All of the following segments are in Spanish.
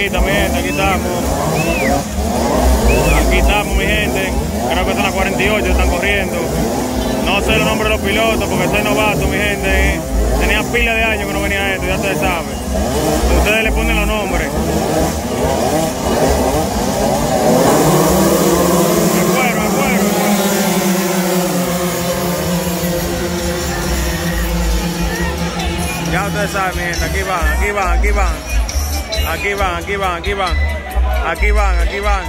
mi gente, aquí estamos. Aquí estamos, mi gente. Creo que son las 48, están corriendo. No sé el nombre de los pilotos porque soy novato, mi gente. Tenía pila de años que no venía esto, ya ustedes saben. Ustedes le ponen los nombres. Ya ustedes saben, mi gente, aquí van, aquí van, aquí van. Aquí van, aquí van, aquí van. Aquí van, aquí van.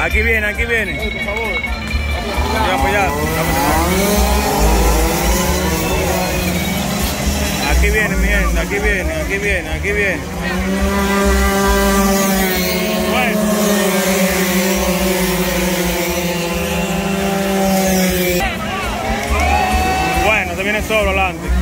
Aquí viene, aquí viene. Vamos allá. Aquí viene, mi gente, aquí viene, aquí viene, aquí viene. Bueno. Bueno, se viene solo adelante.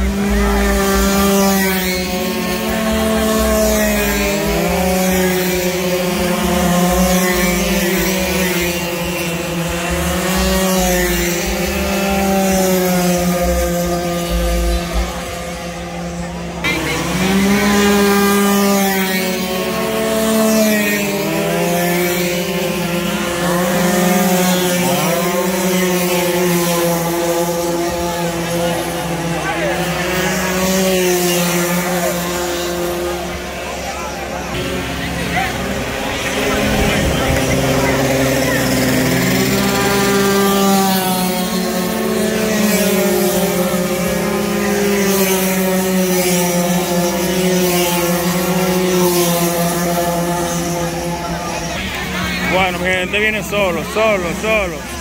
Bueno, mi gente viene solo, solo, solo.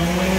Amen.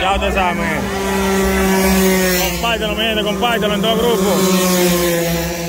Ya ustedes saben. Compártelo, mi gente, compártelo en todo grupo.